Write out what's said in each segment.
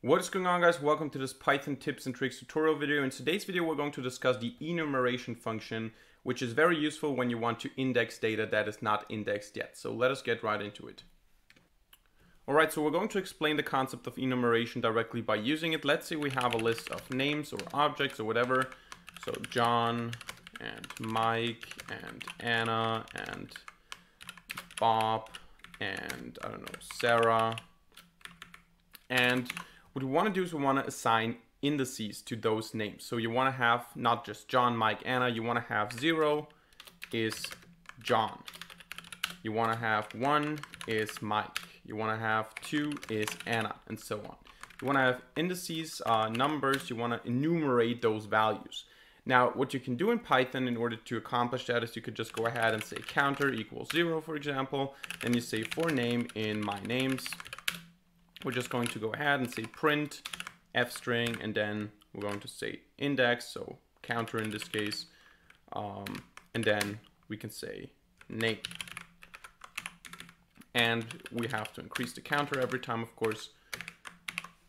What is going on guys? Welcome to this Python tips and tricks tutorial video. In today's video we're going to discuss the enumeration function which is very useful when you want to index data that is not indexed yet. So let us get right into it. Alright, so we're going to explain the concept of enumeration directly by using it. Let's say we have a list of names or objects or whatever. So John and Mike and Anna and Bob and I don't know, Sarah. And what we want to do is we want to assign indices to those names. So you want to have not just John, Mike, Anna, you want to have 0 is John. You want to have 1 is Mike. You want to have 2 is Anna, and so on. You want to have indices, uh, numbers, you want to enumerate those values. Now, what you can do in Python in order to accomplish that is you could just go ahead and say counter equals 0, for example, and you say for name in my names. We're just going to go ahead and say print f string, and then we're going to say index, so counter in this case, um, and then we can say name. And we have to increase the counter every time, of course,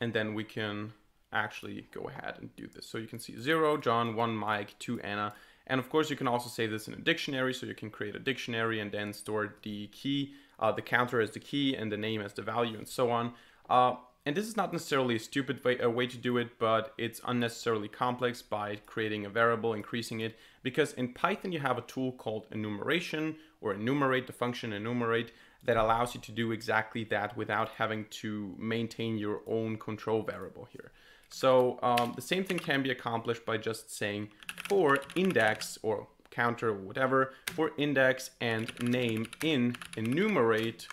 and then we can actually go ahead and do this. So you can see 0, John, 1, Mike, 2, Anna, and of course you can also say this in a dictionary, so you can create a dictionary and then store the key, uh, the counter as the key and the name as the value and so on. Uh, and this is not necessarily a stupid way, a way to do it, but it's unnecessarily complex by creating a variable, increasing it, because in Python you have a tool called enumeration or enumerate, the function enumerate, that allows you to do exactly that without having to maintain your own control variable here. So um, the same thing can be accomplished by just saying for index or counter or whatever, for index and name in enumerate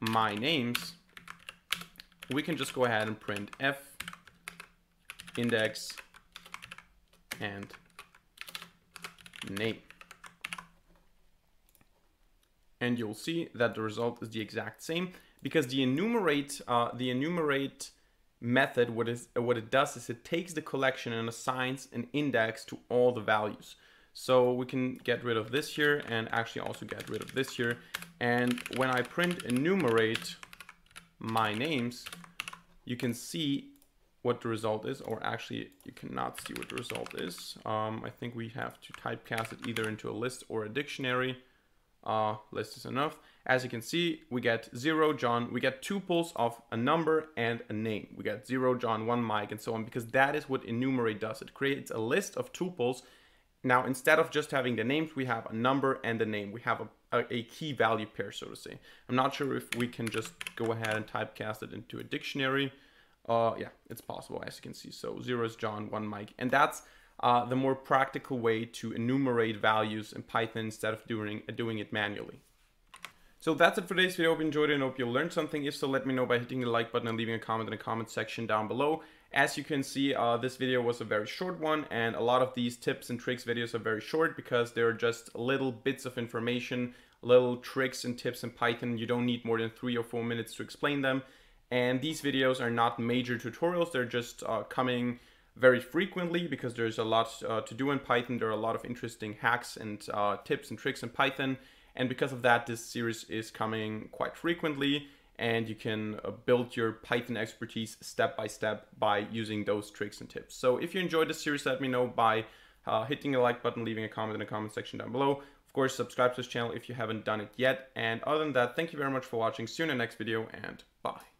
my names, we can just go ahead and print f index and name. And you'll see that the result is the exact same because the enumerate uh, the enumerate method what is what it does is it takes the collection and assigns an index to all the values. So we can get rid of this here and actually also get rid of this here. And when I print enumerate my names, you can see what the result is, or actually you cannot see what the result is. Um, I think we have to typecast it either into a list or a dictionary. Uh, list is enough. As you can see, we get zero John, we get tuples of a number and a name. We get zero John, one Mike, and so on, because that is what enumerate does. It creates a list of tuples. Now, instead of just having the names, we have a number and a name. We have a a, a, key value pair, so to say. I'm not sure if we can just go ahead and typecast it into a dictionary. Uh, yeah, it's possible, as you can see. So zero is John, one Mike. And that's uh, the more practical way to enumerate values in Python instead of doing, doing it manually. So that's it for today's video. Hope you enjoyed it and hope you learned something. If so, let me know by hitting the like button and leaving a comment in the comment section down below. As you can see, uh, this video was a very short one and a lot of these tips and tricks videos are very short because they're just little bits of information, little tricks and tips in Python. You don't need more than three or four minutes to explain them. And these videos are not major tutorials. They're just uh, coming very frequently because there's a lot uh, to do in Python. There are a lot of interesting hacks and uh, tips and tricks in Python. And because of that, this series is coming quite frequently and you can uh, build your Python expertise step by step by using those tricks and tips. So if you enjoyed this series, let me know by uh, hitting the like button, leaving a comment in the comment section down below. Of course, subscribe to this channel if you haven't done it yet. And other than that, thank you very much for watching. See you in the next video and bye.